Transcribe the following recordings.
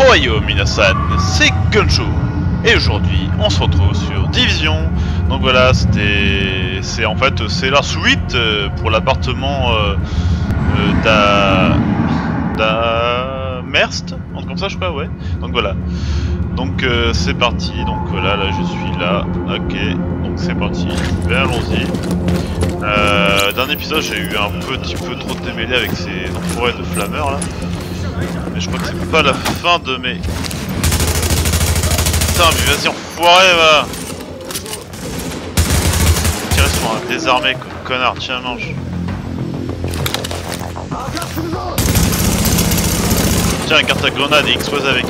Ohio Minasan, c'est Gunshow et aujourd'hui on se retrouve sur Division. Donc voilà, c'était, c'est en fait c'est la suite euh, pour l'appartement euh, euh, d'A, Merst, truc comme ça je crois, ouais. Donc voilà. Donc euh, c'est parti. Donc voilà, là je suis là. Ok. Donc c'est parti. Ben allons-y. Dernier épisode j'ai eu un petit peu trop de démêlés avec ces forêts de flammeurs là. Mais je crois que c'est pas la fin de mes. Putain mais vas-y enfoiré va Tirer sur un désarmé co- connard, tiens mange. Tiens garde ta grenade et explose avec.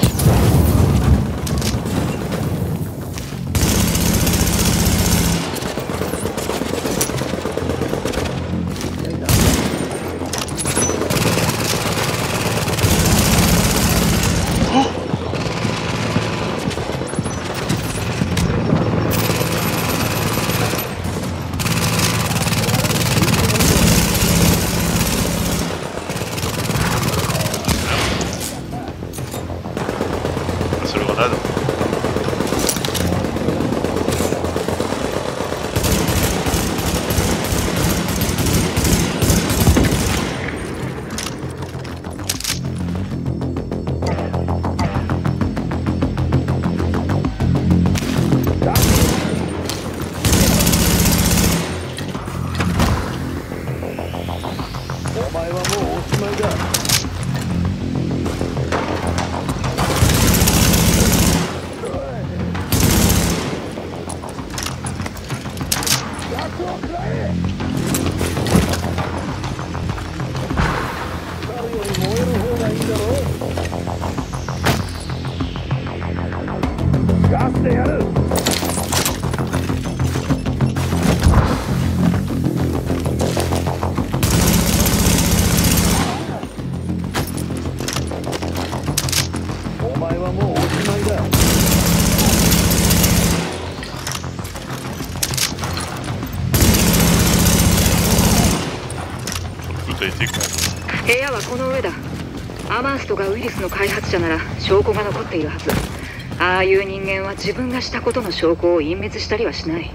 アマンストがウイルスの開発者なら証拠が残っているはずああいう人間は自分がしたことの証拠を隠滅したりはしない。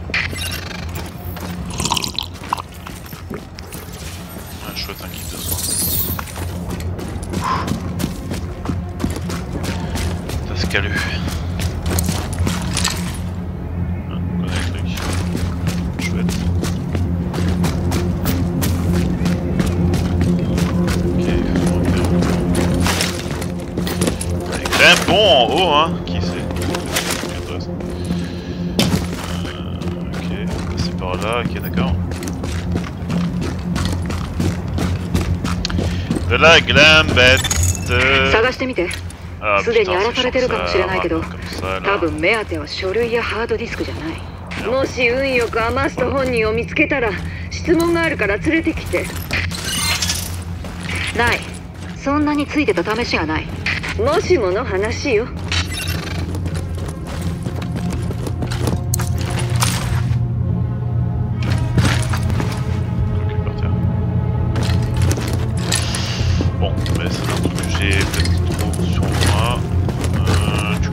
en 探してみて。すでに荒らされてるかもしれないけど、多分目当ては書類やハードディスクじゃない。もし運よく余すと本人を見つけたら、質問があるから連れてきて。ない。そんなについてた試しがない。もしもの話よ Ok, par terre. Bon, mais c'est un truc que j'ai peut-être trop sur moi. Euh, tchou.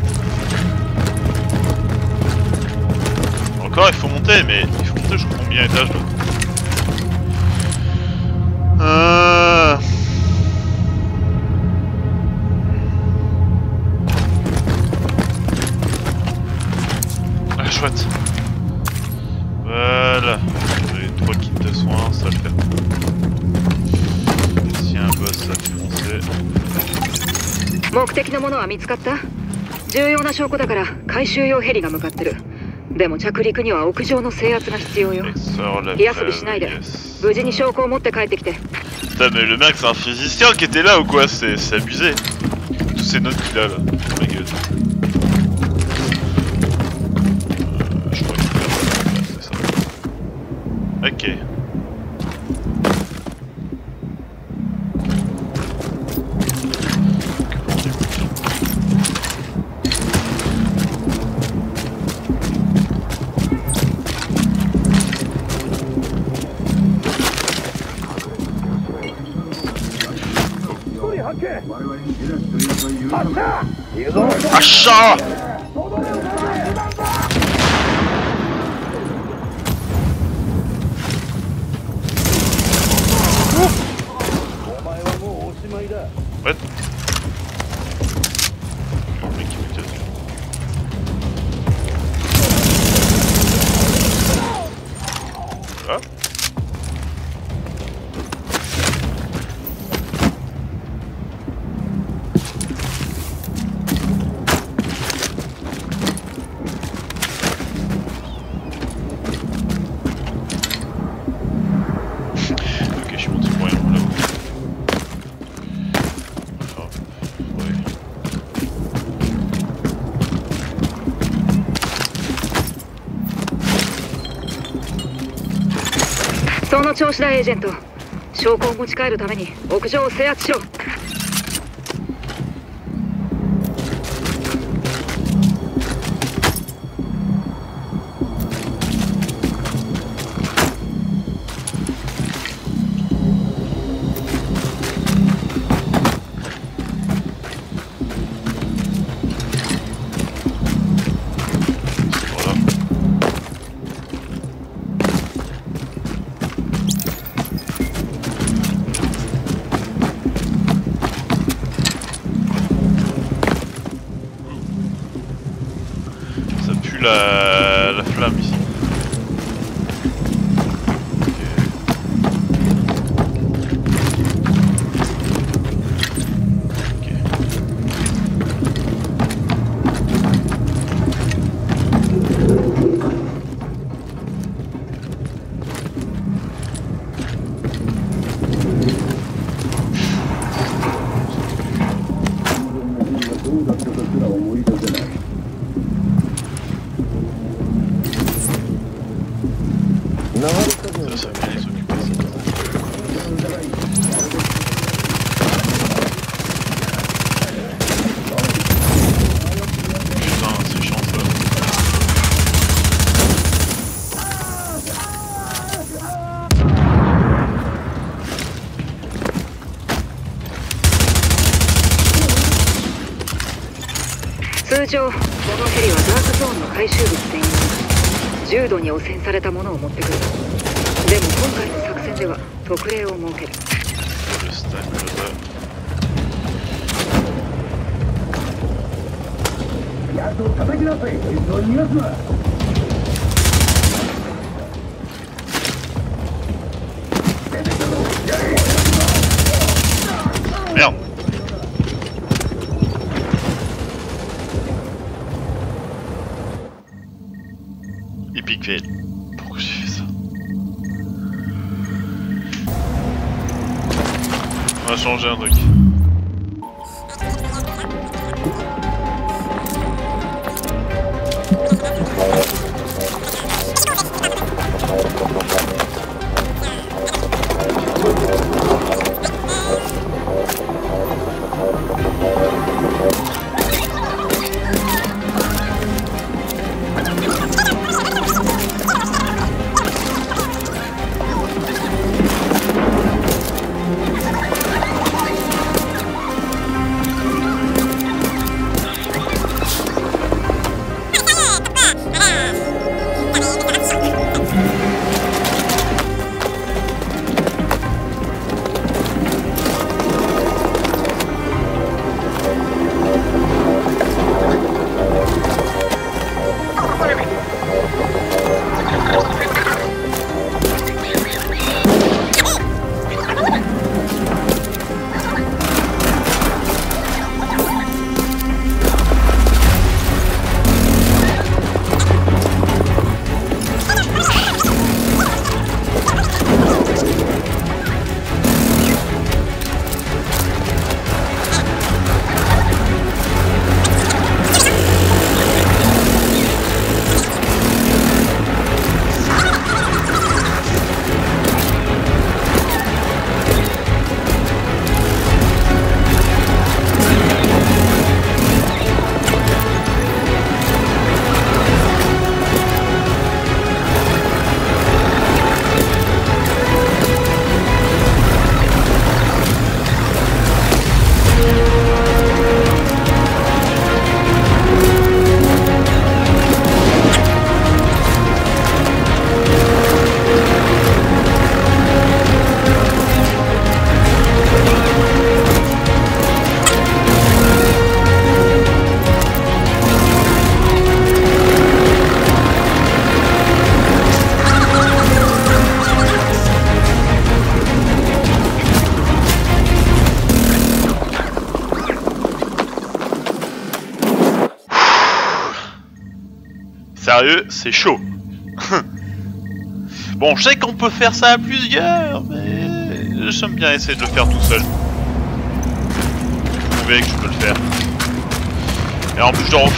Encore, il faut monter, mais il faut monter, je crois combien d'étages là euh... 的のものは見つかった重要な証拠だから回収用ヘリが向かってるでも着陸には屋上の制圧が必要よ火遊びしないで.無事に証拠を持って帰ってきて Putain, mais le mec, c'est un physicien qui était là ou quoi c'est abusé. Tous ces notes qu'il a là. Ah 吉田エージェント。証拠を持ち帰るために屋上を制圧しろ。どうだったかすら思い出せない。流れたくなこのヘリはダークゾーンの回収物専用重度に汚染されたものを持ってくる。でも今回の作戦では特例を設ける。Le stack là. 'Merde Epic changer un truc. C'est chaud. bon, je sais qu'on peut faire ça à plusieurs, mais j'aime bien essayer de le faire tout seul. Vous verrez que je peux le faire. Et en plus, je dois.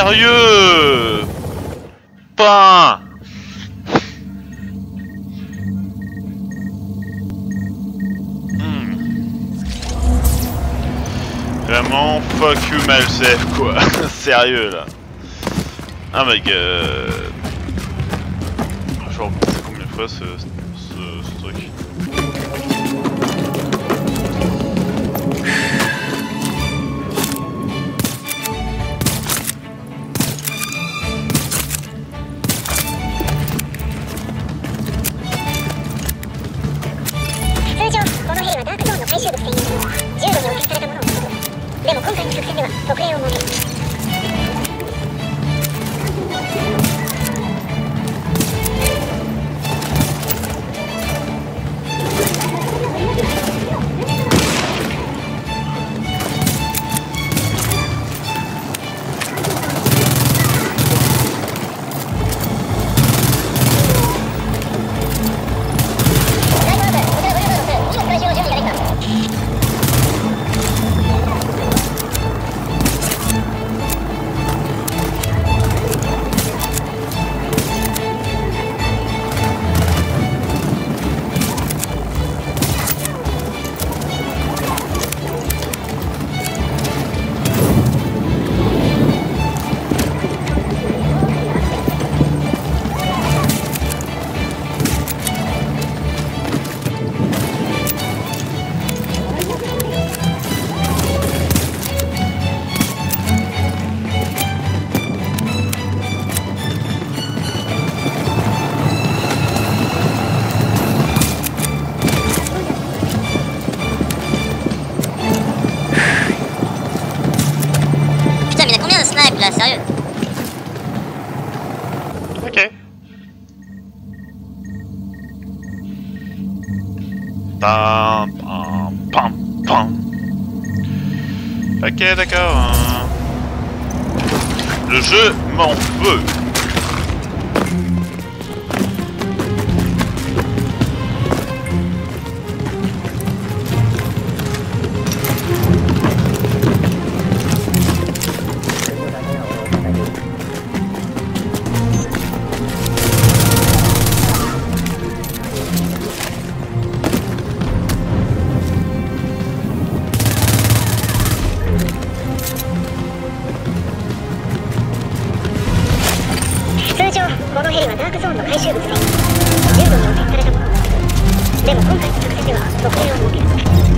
Sérieux Pain Hmm. Vraiment, fuck you Malsef quoi. Sérieux là. Ah my god. Repenser combien de fois ce truc. Pam, pam, pam, pam. Ok, d'accord. hein. Le jeu m'en veut. このヘリはダークゾーンの回収物で重度に汚染されたものを持ってくるでも今回の作戦では特例を設ける。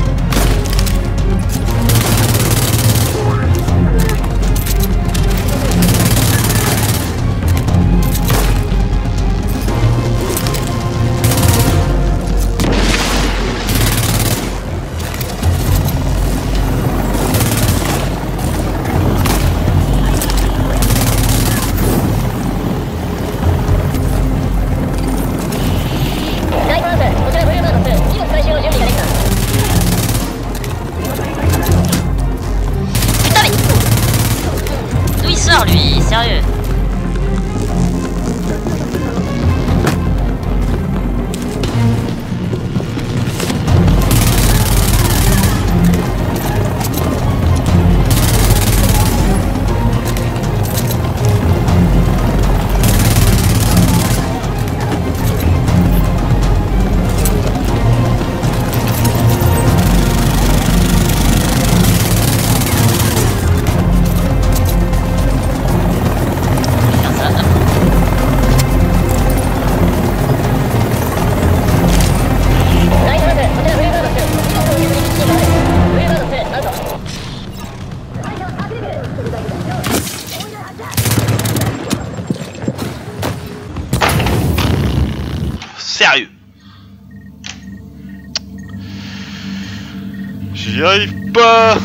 J'y arrive pas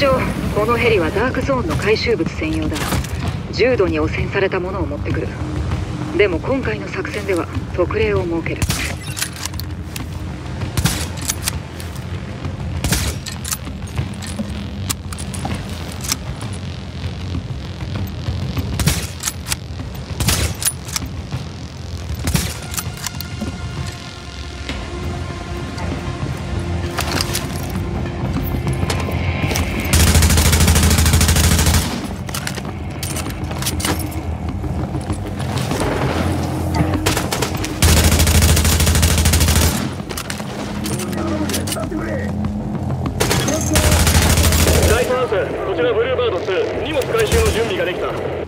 常このヘリはダークゾーンの回収物専用だ。重度に汚染されたものを持ってくる。でも今回の作戦では特例を設ける。ライトハウスこちらブルーバード2荷物回収の準備ができた。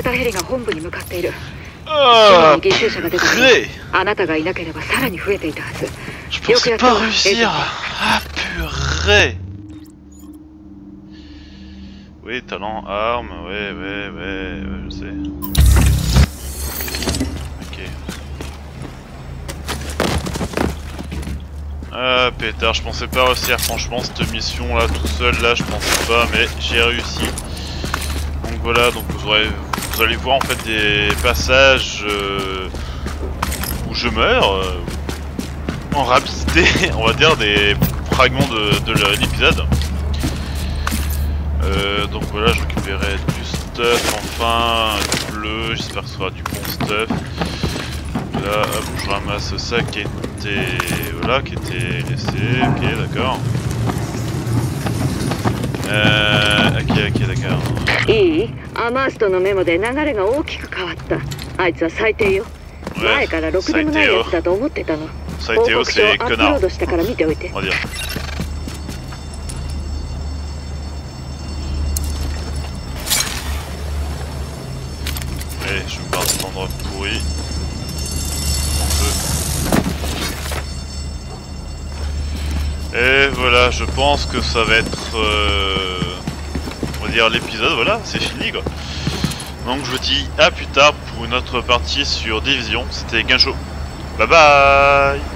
せたヘリが本部に向かっている Ah, すぐに犠牲者が出たの purée あなたがいなければさらに増えていたはず Je pensais pas réussir Ah, purée Oui, talent, arme, ouais, ouais, ouais, ouais, je sais. Ok. Ah, pétard, je pensais pas réussir, franchement, cette mission là, tout seul, là, je pensais pas, mais j'ai réussi. Donc voilà, donc vous, aurez, vous allez voir en fait des passages euh, où je meurs, euh, en rapidité, on va dire, des fragments de, de l'épisode. Euh, donc voilà, je récupérais du stuff, enfin, du bleu, j'espère que ce sera du bon stuff. Là, hop, je ramasse ça qui était, voilà, qui était laissé, ok, d'accord. Euh, ok, ok, d'accord. いいアマーストのメモで流れが大きく変わった。あいつは最低よ。前からろくでもないやつだと思ってたの。ça a 報 été 告書をア c'est ップロードしたから見ておいて Je pense que ça va être, euh, on va dire l'épisode, voilà, c'est fini quoi. Donc je vous dis à plus tard pour une autre partie sur Division, c'était Gansho. Bye bye